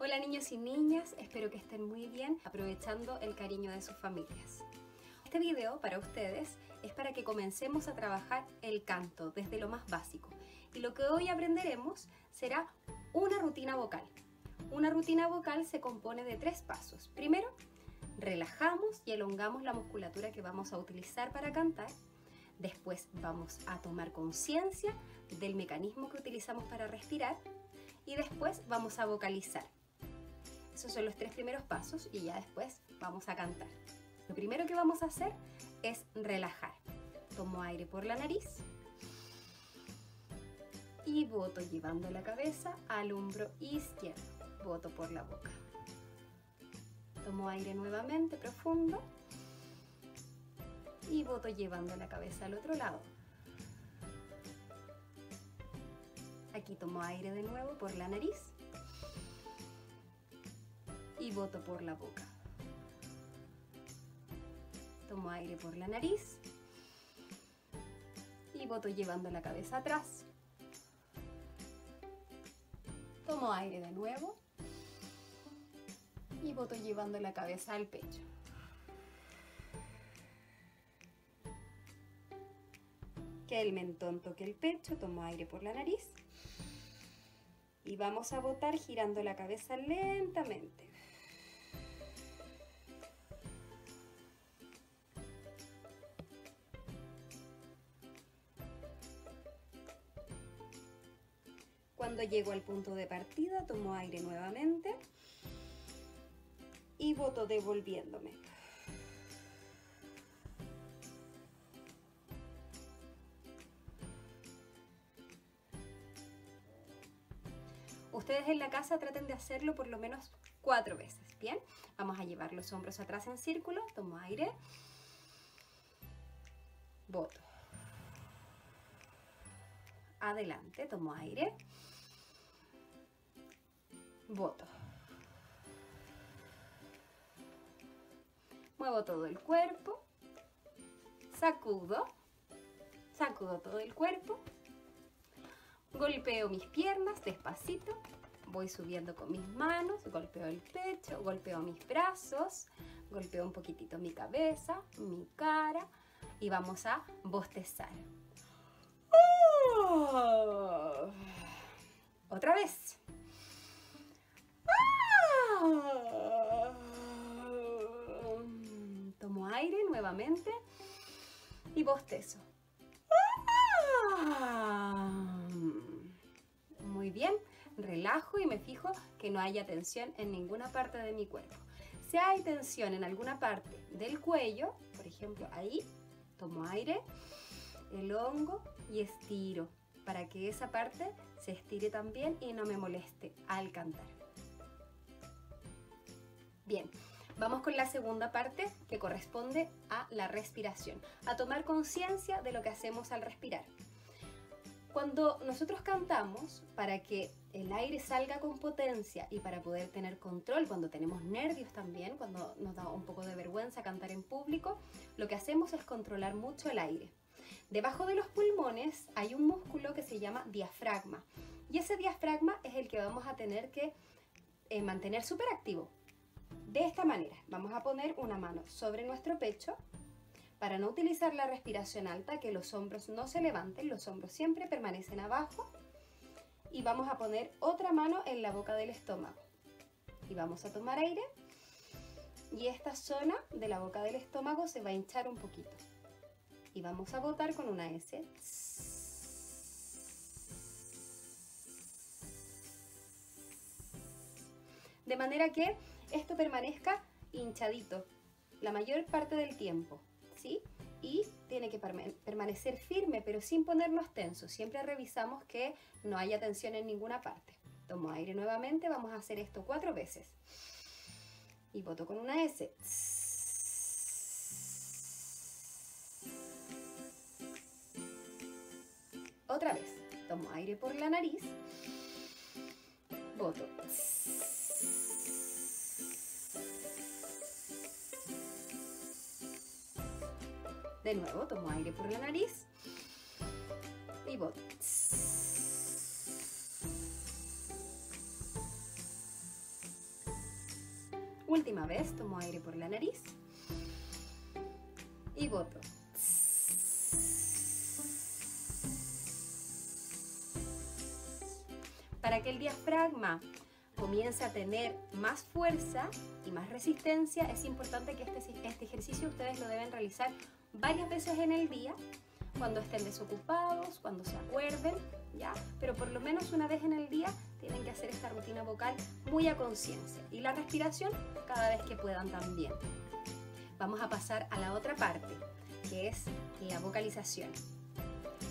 Hola niños y niñas, espero que estén muy bien aprovechando el cariño de sus familias. Este video para ustedes es para que comencemos a trabajar el canto desde lo más básico y lo que hoy aprenderemos será una rutina vocal. Una rutina vocal se compone de tres pasos. Primero, relajamos y elongamos la musculatura que vamos a utilizar para cantar. Después vamos a tomar conciencia del mecanismo que utilizamos para respirar y después vamos a vocalizar. Esos son los tres primeros pasos y ya después vamos a cantar. Lo primero que vamos a hacer es relajar. Tomo aire por la nariz y boto llevando la cabeza al hombro izquierdo. Boto por la boca. Tomo aire nuevamente profundo y boto llevando la cabeza al otro lado. Aquí tomo aire de nuevo por la nariz y boto por la boca. Tomo aire por la nariz y boto llevando la cabeza atrás. Tomo aire de nuevo y boto llevando la cabeza al pecho. Que el mentón toque el pecho, tomo aire por la nariz y vamos a botar girando la cabeza lentamente. Llego al punto de partida, tomo aire nuevamente y voto devolviéndome. Ustedes en la casa traten de hacerlo por lo menos cuatro veces, ¿bien? Vamos a llevar los hombros atrás en círculo, tomo aire, voto. Adelante, tomo aire, voto. Muevo todo el cuerpo, sacudo, sacudo todo el cuerpo, golpeo mis piernas despacito, voy subiendo con mis manos, golpeo el pecho, golpeo mis brazos, golpeo un poquitito mi cabeza, mi cara y vamos a bostezar. ¡Oh! Otra vez. Aire nuevamente y bostezo. Muy bien, relajo y me fijo que no haya tensión en ninguna parte de mi cuerpo. Si hay tensión en alguna parte del cuello, por ejemplo ahí, tomo aire, elongo y estiro para que esa parte se estire también y no me moleste al cantar. Bien, vamos con la segunda parte que corresponde a la respiración, a tomar conciencia de lo que hacemos al respirar. Cuando nosotros cantamos, para que el aire salga con potencia y para poder tener control, cuando tenemos nervios también, cuando nos da un poco de vergüenza cantar en público, lo que hacemos es controlar mucho el aire. Debajo de los pulmones hay un músculo que se llama diafragma y ese diafragma es el que vamos a tener que eh, mantener súper activo de esta manera, vamos a poner una mano sobre nuestro pecho para no utilizar la respiración alta, que los hombros no se levanten, los hombros siempre permanecen abajo. Y vamos a poner otra mano en la boca del estómago. Y vamos a tomar aire. Y esta zona de la boca del estómago se va a hinchar un poquito. Y vamos a botar con una S. De manera que esto permanezca hinchadito la mayor parte del tiempo, ¿sí? Y tiene que permanecer firme, pero sin ponernos tensos. Siempre revisamos que no haya tensión en ninguna parte. Tomo aire nuevamente, vamos a hacer esto cuatro veces. Y boto con una S. Otra vez, tomo aire por la nariz, boto. De nuevo, tomo aire por la nariz y boto. última vez, tomo aire por la nariz y voto. Para que el diafragma comience a tener más fuerza y más resistencia, es importante que este, este ejercicio ustedes lo deben realizar varias veces en el día, cuando estén desocupados, cuando se acuerden, ¿ya? Pero por lo menos una vez en el día tienen que hacer esta rutina vocal muy a conciencia. Y la respiración cada vez que puedan también. Vamos a pasar a la otra parte, que es la vocalización.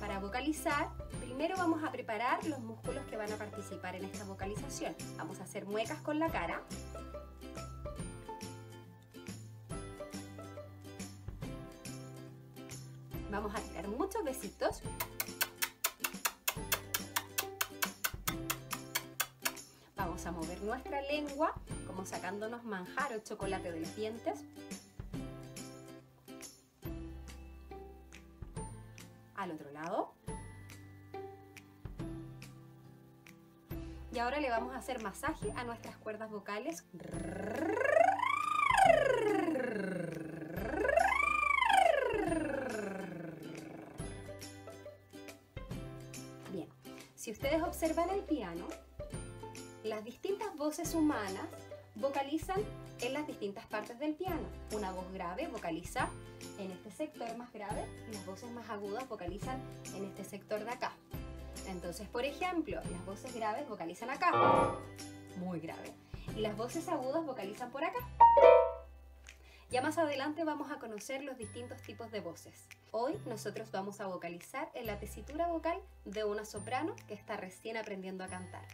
Para vocalizar, primero vamos a preparar los músculos que van a participar en esta vocalización. Vamos a hacer muecas con la cara. Vamos a tirar muchos besitos. Vamos a mover nuestra lengua como sacándonos manjar o chocolate de los dientes. al otro lado. Y ahora le vamos a hacer masaje a nuestras cuerdas vocales. Ustedes observan el piano, las distintas voces humanas vocalizan en las distintas partes del piano. Una voz grave vocaliza en este sector más grave y las voces más agudas vocalizan en este sector de acá. Entonces, por ejemplo, las voces graves vocalizan acá, muy grave, y las voces agudas vocalizan por acá. Ya más adelante vamos a conocer los distintos tipos de voces. Hoy nosotros vamos a vocalizar en la tesitura vocal de una soprano que está recién aprendiendo a cantar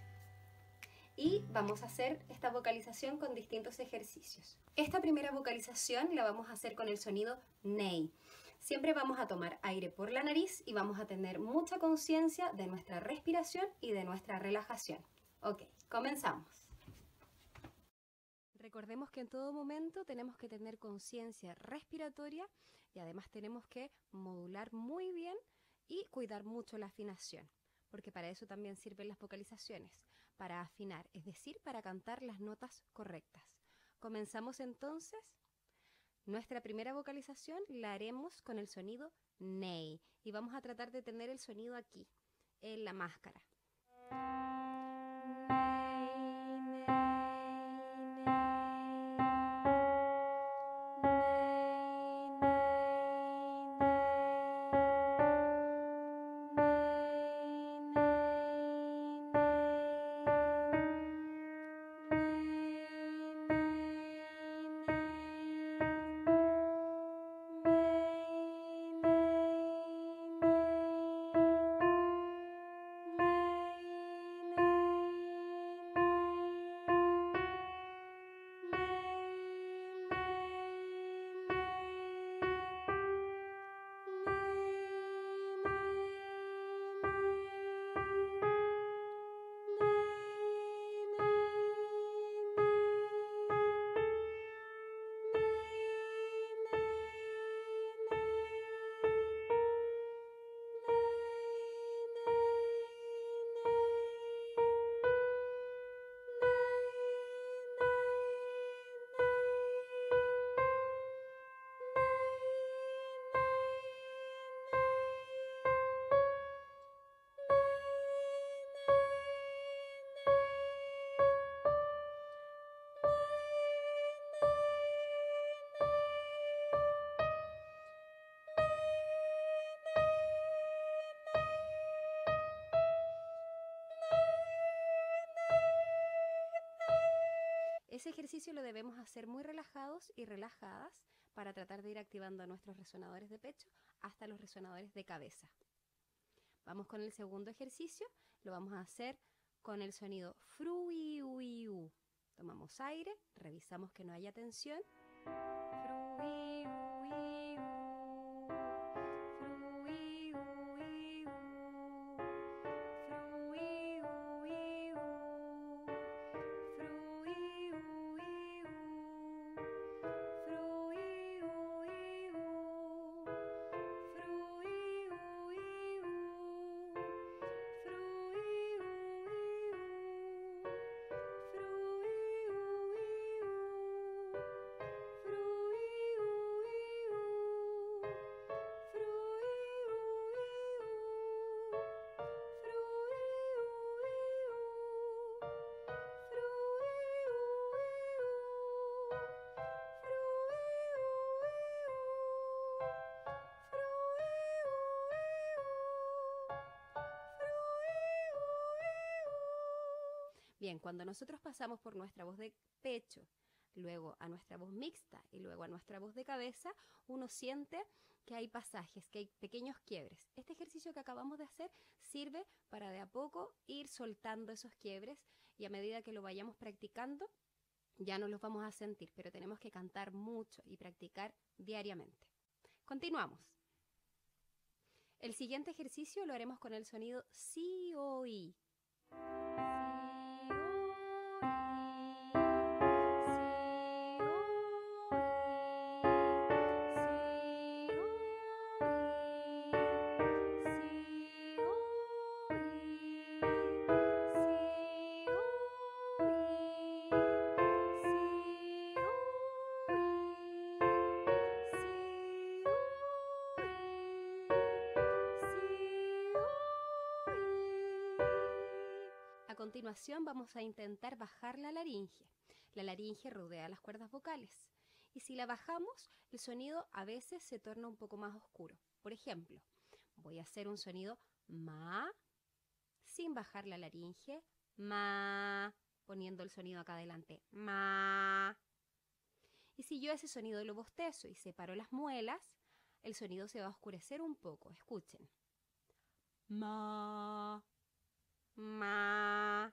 y vamos a hacer esta vocalización con distintos ejercicios. Esta primera vocalización la vamos a hacer con el sonido ney. Siempre vamos a tomar aire por la nariz y vamos a tener mucha conciencia de nuestra respiración y de nuestra relajación. Ok, comenzamos. Recordemos que en todo momento tenemos que tener conciencia respiratoria y además tenemos que modular muy bien y cuidar mucho la afinación, porque para eso también sirven las vocalizaciones para afinar, es decir, para cantar las notas correctas. Comenzamos entonces. Nuestra primera vocalización la haremos con el sonido ney y vamos a tratar de tener el sonido aquí, en la máscara. Ese ejercicio lo debemos hacer muy relajados y relajadas para tratar de ir activando nuestros resonadores de pecho hasta los resonadores de cabeza. Vamos con el segundo ejercicio, lo vamos a hacer con el sonido fru Tomamos aire, revisamos que no haya tensión. Bien, cuando nosotros pasamos por nuestra voz de pecho, luego a nuestra voz mixta y luego a nuestra voz de cabeza, uno siente que hay pasajes, que hay pequeños quiebres. Este ejercicio que acabamos de hacer sirve para de a poco ir soltando esos quiebres y a medida que lo vayamos practicando, ya no los vamos a sentir, pero tenemos que cantar mucho y practicar diariamente. Continuamos. El siguiente ejercicio lo haremos con el sonido si o i. continuación vamos a intentar bajar la laringe. La laringe rodea las cuerdas vocales. Y si la bajamos, el sonido a veces se torna un poco más oscuro. Por ejemplo, voy a hacer un sonido ma sin bajar la laringe, ma, poniendo el sonido acá adelante, ma. Y si yo ese sonido lo bostezo y separo las muelas, el sonido se va a oscurecer un poco. Escuchen. Ma ma,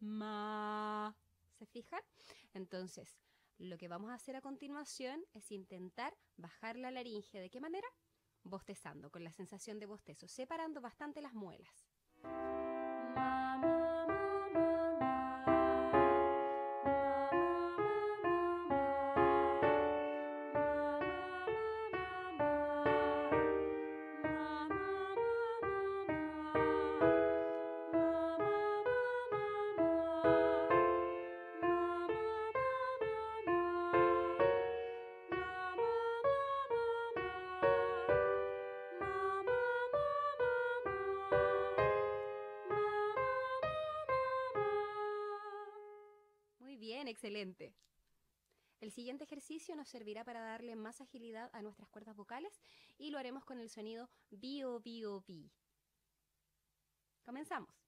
ma. ¿Se fijan? Entonces, lo que vamos a hacer a continuación es intentar bajar la laringe. ¿De qué manera? Bostezando, con la sensación de bostezo, separando bastante las muelas. Excelente. El siguiente ejercicio nos servirá para darle más agilidad a nuestras cuerdas vocales y lo haremos con el sonido bio, bio, bi. Comenzamos.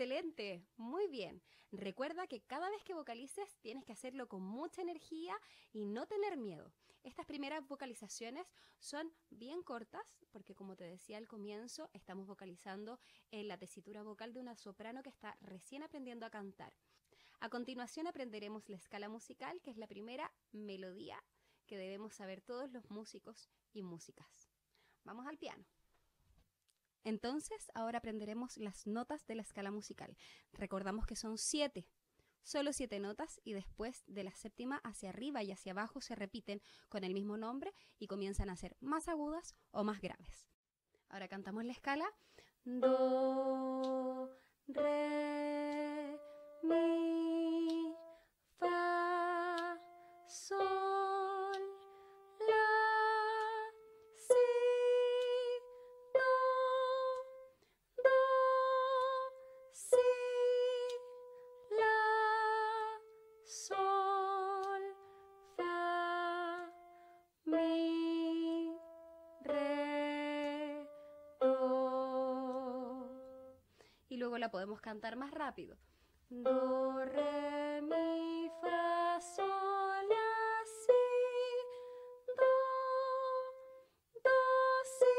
Excelente, muy bien. Recuerda que cada vez que vocalices tienes que hacerlo con mucha energía y no tener miedo. Estas primeras vocalizaciones son bien cortas porque como te decía al comienzo, estamos vocalizando en la tesitura vocal de una soprano que está recién aprendiendo a cantar. A continuación aprenderemos la escala musical, que es la primera melodía que debemos saber todos los músicos y músicas. Vamos al piano. Entonces, ahora aprenderemos las notas de la escala musical. Recordamos que son siete, solo siete notas y después de la séptima hacia arriba y hacia abajo se repiten con el mismo nombre y comienzan a ser más agudas o más graves. Ahora cantamos la escala. Do, re, mi, fa, sol. La podemos cantar más rápido. Do, re, mi, fa, sol, la, si, do, do, si,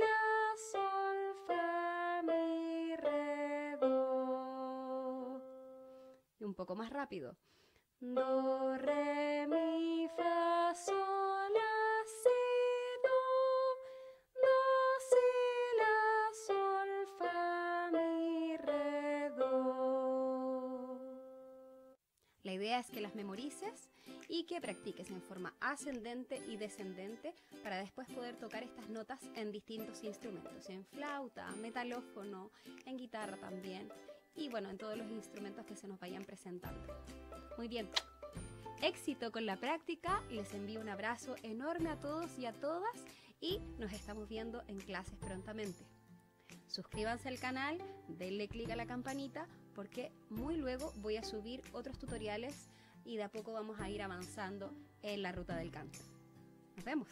la, sol, fa, mi, re, do. Y un poco más rápido. Do, re, idea es que las memorices y que practiques en forma ascendente y descendente para después poder tocar estas notas en distintos instrumentos, en flauta, metalófono, en guitarra también y bueno, en todos los instrumentos que se nos vayan presentando. Muy bien. Éxito con la práctica, les envío un abrazo enorme a todos y a todas y nos estamos viendo en clases prontamente. Suscríbanse al canal, denle clic a la campanita porque muy luego voy a subir otros tutoriales y de a poco vamos a ir avanzando en la ruta del canto. Nos vemos.